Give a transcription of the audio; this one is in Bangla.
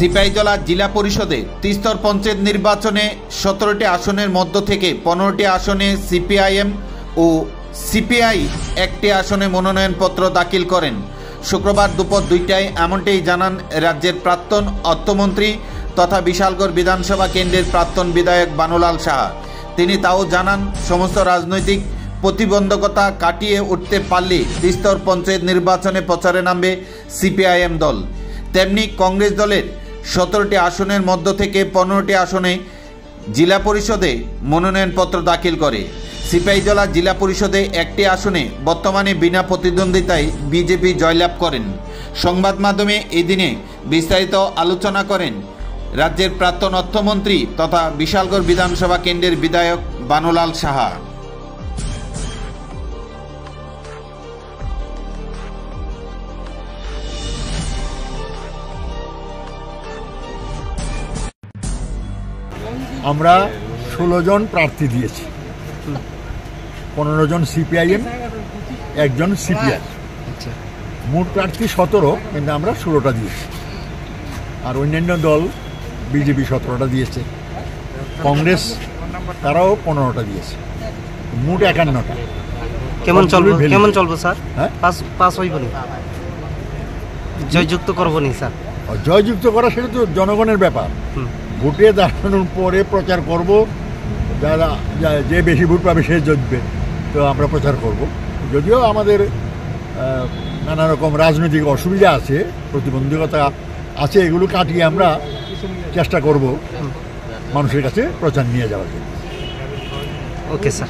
সিপাহীজলা জেলা পরিষদে তিস্তর পঞ্চায়েত নির্বাচনে সতেরোটি আসনের মধ্য থেকে পনেরোটি আসনে সিপিআইএম ও সিপিআই একটি আসনে মনোনয়নপত্র দাখিল করেন। শুক্রবার দুপুর দুইটায় এমনটাই জানান রাজ্যের প্রাক্তন অর্থমন্ত্রী তথা বিশালগড় বিধানসভা কেন্দ্রের প্রাক্তন বিধায়ক বানুলাল সাহা। তিনি তাও জানান, সমস্ত রাজনৈতিক প্রতিবন্ধকতা কাটিয়ে উঠতে পারলে তিস্তর পঞ্চায়েত নির্বাচনে প্রচারে নামবে সিপিআইএম দল। তেমনি কংগ্রেস দলের সতেরোটি আসনের মধ্য থেকে পনেরোটি আসনে জেলা পরিষদে মনোনয়নপত্র দাখিল করে। সিপাহীজলা জেলা পরিষদে একটি আসনে বর্তমানে বিনা প্রতিদ্বন্দ্বিতায় বিজেপি জয়লাভ করেন। সংবাদ মাধ্যমে এদিনে বিস্তারিত আলোচনা করেন রাজ্যের প্রাক্তন অর্থমন্ত্রী তথা বিশালগড় বিধানসভা কেন্দ্রের বিধায়ক বানুলাল সাহা। আমরা ষোলো জন প্রার্থী দিয়েছি। পনেরো জন সিপিআইএম একজন সিপিআই মোট প্রার্থী সতেরো কিন্তু আমরা ষোলোটা দিয়েছি। আর অন্যান্য দল বিজেপি সতেরোটা দিয়েছে। কংগ্রেস তারাও পনেরোটা দিয়েছে। মোট একান্নটা। কেমন চলবে? কেমন চলবে স্যার? হ্যাঁ? পাস পাস হইব নি? জয়যুক্ত করব নি স্যার? জয়যুক্ত করা সেটা তো জনগণের ব্যাপার। ভোটে দাঁড়ানোর পরে প্রচার করব। যারা যে বেশি ভোট পাবে সে জিতবে। তো আমরা প্রচার করব। যদিও আমাদের নানা রকম রাজনৈতিক অসুবিধা আছে, প্রতিবন্ধকতা আছে, এগুলো কাটিয়ে আমরা চেষ্টা করব মানুষের কাছে প্রচার নিয়ে যাওয়ার জন্য। Okay sir